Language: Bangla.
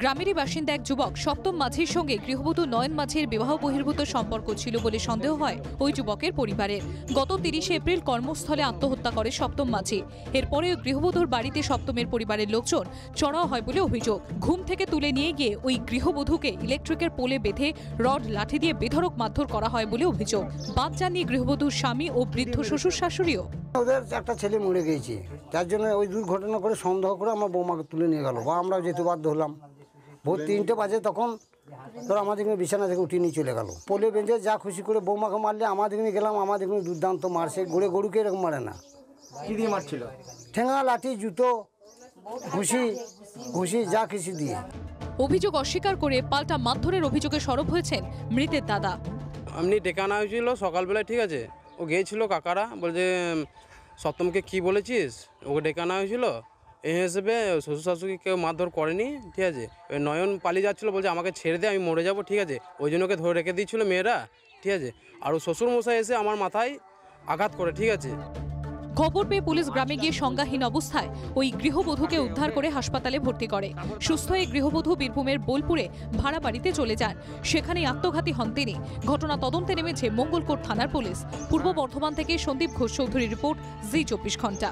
গ্রামেরই বাসিন্দা এক যুবক সপ্তম মাঝির সঙ্গে গৃহবধূ নয়ন মাঝির বিবাহ বহির্ভূত সম্পর্ক ছিল বলে সন্দেহ হয় ওই যুবকের পরিবারের গত তিরিশে এপ্রিল কর্মস্থলে আত্মহত্যা করে সপ্তম মাঝি। এরপরে গৃহবধূর বাড়িতে সপ্তমের পরিবারের লোকজন চড়াও হয় বলে অভিযোগ। ঘুম থেকে তুলে নিয়ে গিয়ে ওই গৃহবধূকে ইলেকট্রিকের পোলে বেঁধে রড, লাঠি দিয়ে বেধড়ক মারধর করা হয় বলে অভিযোগ। বাদ জানিয়ে গৃহবধূর স্বামী ও বৃদ্ধ শ্বশুর শাশুড়িও। ওদের একটা ছেলে মরে গিয়েছে। তার জন্য ওই দুর্ঘটনা করে সন্দেহ করে আমার বৌমাকে তুলে নিয়ে গেল। বা আমরাও যেতে বাধ্য হলাম। ভোর তিনটে বাজে তখন তোর আমাদের বিছানা থেকে উঠিয়ে নিয়ে চলে গেল। পোলে বেঁধে যা খুশি করে বৌমাকে মারলে আমাদের গেলাম আমাদের দুর্দান্ত মারছে গড়ে গরুকে এরকম মারে না। কি দিয়ে মারছিল? ঠেঙা লাঠি জুতো ঘুষি ঘুষি যা খুশি দিয়ে। অভিযোগ অস্বীকার করে পাল্টা মারধরের অভিযোগে সরব হয়েছেন মৃতের দাদা। এমনি ডেকে আনা হয়েছিল সকালবেলায় ঠিক আছে। ও গিয়েছিল কাকারা বলছে সপ্তমকে কি বলেছিস? ওকে ডেকে আনা হয়েছিল। এই হিসেবে শ্বশুর শাশুড়ি কেউ মারধর করেনি, ঠিক আছে? নয়ন পালিয়ে যাচ্ছিল, বলছে আমাকে ছেড়ে দে, আমি মরে যাব, ঠিক আছে? ওই জন্য ওকে ধরে রেখে দিয়েছিলো মেয়েরা, ঠিক আছে? আর ও শ্বশুর মশাই এসে আমার মাথায় আঘাত করে, ঠিক আছে? খবর পেয়ে পুলিশ গ্রামে গিয়ে সংজ্ঞাহীন অবস্থায় ওই গৃহবধূকে উদ্ধার করে হাসপাতালে ভর্তি করে। সুস্থ এই গৃহবধূ বীরভূমের বোলপুরে ভাড়া বাড়িতে চলে যান। সেখানেই আত্মঘাতী হন তিনি। ঘটনা তদন্তে নেমেছে মঙ্গলকোট থানার পুলিশ। পূর্ব বর্ধমান থেকে সন্দীপ ঘোষ চৌধুরী রিপোর্ট, জি চব্বিশ ঘণ্টা।